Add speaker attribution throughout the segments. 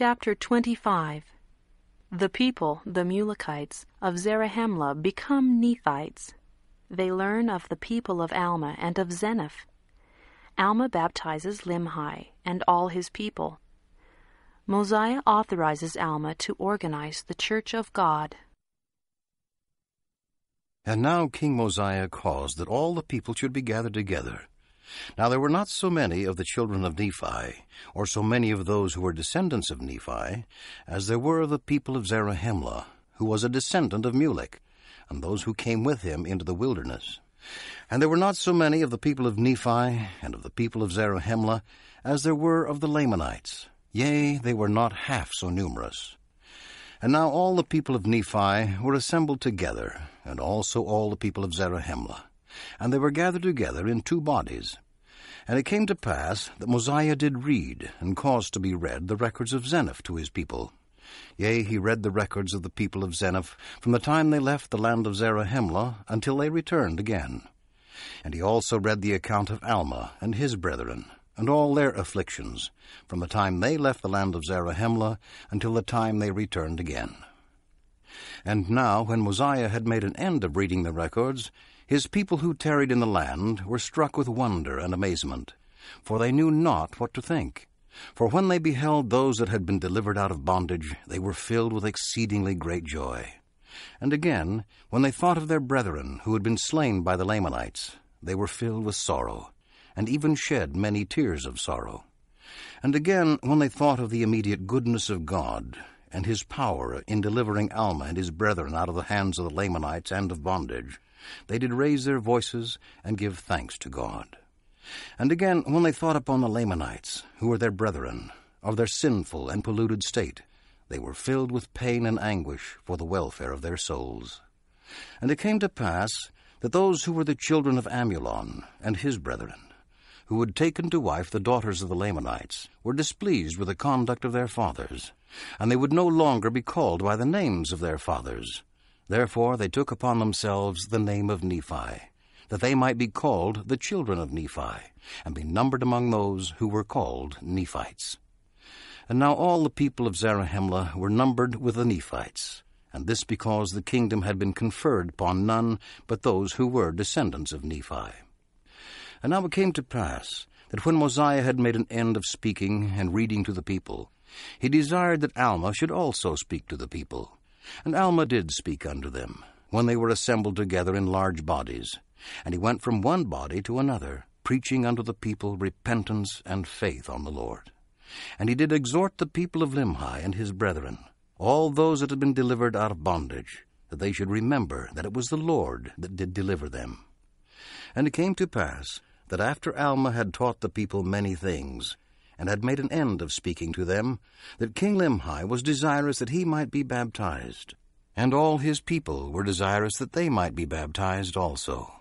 Speaker 1: Chapter 25 The people, the Mulekites, of Zarahemla become Nephites. They learn of the people of Alma and of Zeniff. Alma baptizes Limhi and all his people. Mosiah authorizes Alma to organize the Church of God.
Speaker 2: And now King Mosiah caused that all the people should be gathered together. Now there were not so many of the children of Nephi, or so many of those who were descendants of Nephi, as there were of the people of Zarahemla, who was a descendant of Mulek, and those who came with him into the wilderness. And there were not so many of the people of Nephi and of the people of Zarahemla as there were of the Lamanites. Yea, they were not half so numerous. And now all the people of Nephi were assembled together, and also all the people of Zarahemla. And they were gathered together in two bodies. And it came to pass that Mosiah did read, and caused to be read, the records of Zeniff to his people. Yea, he read the records of the people of Zeniff from the time they left the land of Zarahemla until they returned again. And he also read the account of Alma and his brethren, and all their afflictions, from the time they left the land of Zarahemla until the time they returned again. And now, when Mosiah had made an end of reading the records, his people who tarried in the land were struck with wonder and amazement, for they knew not what to think. For when they beheld those that had been delivered out of bondage, they were filled with exceedingly great joy. And again, when they thought of their brethren who had been slain by the Lamanites, they were filled with sorrow and even shed many tears of sorrow. And again, when they thought of the immediate goodness of God, and his power in delivering Alma and his brethren out of the hands of the Lamanites and of bondage, they did raise their voices and give thanks to God. And again, when they thought upon the Lamanites, who were their brethren, of their sinful and polluted state, they were filled with pain and anguish for the welfare of their souls. And it came to pass that those who were the children of Amulon and his brethren, who had taken to wife the daughters of the Lamanites, were displeased with the conduct of their fathers, and they would no longer be called by the names of their fathers. Therefore they took upon themselves the name of Nephi, that they might be called the children of Nephi, and be numbered among those who were called Nephites. And now all the people of Zarahemla were numbered with the Nephites, and this because the kingdom had been conferred upon none but those who were descendants of Nephi. And now it came to pass that when Mosiah had made an end of speaking and reading to the people, he desired that Alma should also speak to the people. And Alma did speak unto them, when they were assembled together in large bodies. And he went from one body to another, preaching unto the people repentance and faith on the Lord. And he did exhort the people of Limhi and his brethren, all those that had been delivered out of bondage, that they should remember that it was the Lord that did deliver them. And it came to pass that after Alma had taught the people many things, and had made an end of speaking to them, that King Limhi was desirous that he might be baptized, and all his people were desirous that they might be baptized also.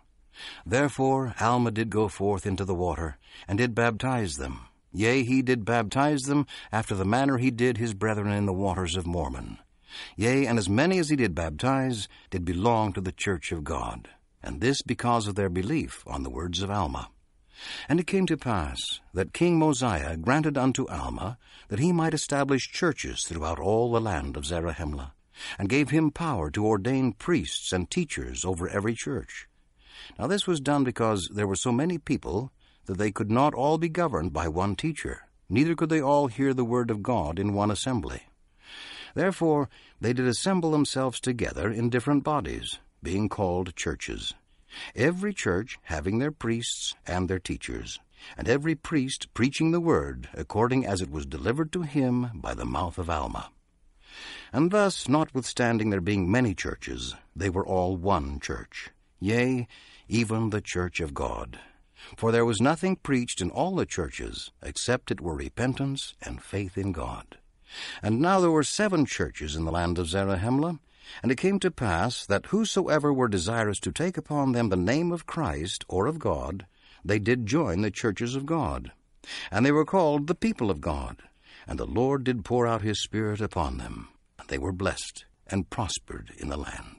Speaker 2: Therefore Alma did go forth into the water, and did baptize them. Yea, he did baptize them after the manner he did his brethren in the waters of Mormon. Yea, and as many as he did baptize did belong to the church of God, and this because of their belief on the words of Alma. And it came to pass that King Mosiah granted unto Alma that he might establish churches throughout all the land of Zarahemla, and gave him power to ordain priests and teachers over every church. Now this was done because there were so many people that they could not all be governed by one teacher, neither could they all hear the word of God in one assembly. Therefore they did assemble themselves together in different bodies, being called churches every church having their priests and their teachers, and every priest preaching the word according as it was delivered to him by the mouth of Alma. And thus, notwithstanding there being many churches, they were all one church, yea, even the church of God. For there was nothing preached in all the churches, except it were repentance and faith in God. And now there were seven churches in the land of Zarahemla, and it came to pass that whosoever were desirous to take upon them the name of Christ or of God, they did join the churches of God. And they were called the people of God. And the Lord did pour out his Spirit upon them. And they were blessed and prospered in the land.